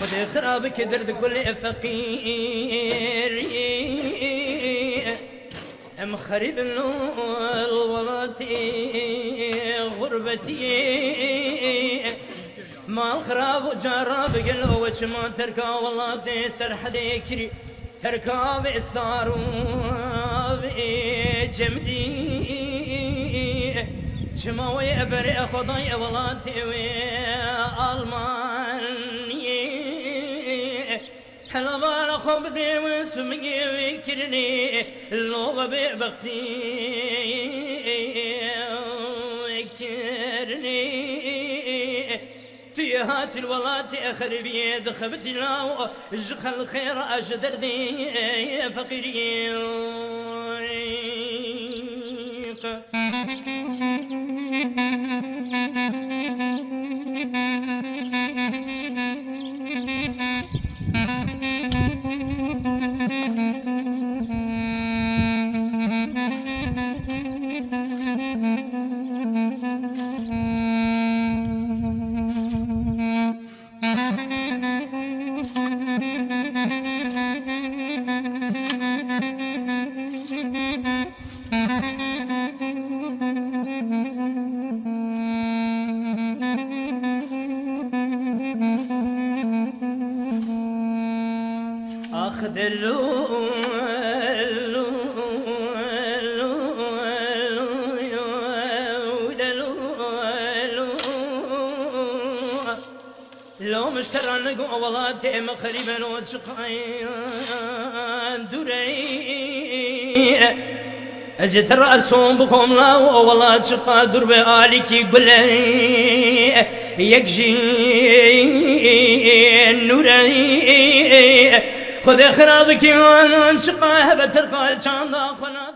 خذ خرابك درد كل فقير مخرب الولاتي غربتي ما الخراب وجرب قلوش ما تركا والله سرح ذكري تركا بإصار جمدي. شما بري خضاي ولاتي والماني حلوان خوب دي وسمي وكرني اللغة ببختي كرني في هات الولات اخر بيد خبت لاو جخل خير أجدر دي فقيري اخذ لو مشترى نقو والله مخربا وتشقين دوري. اجت الرأسهم بخوم لا والله تشقى درب آلك يقول يكجي نوري خذ خرابك وانشقى هبت القال شان خنا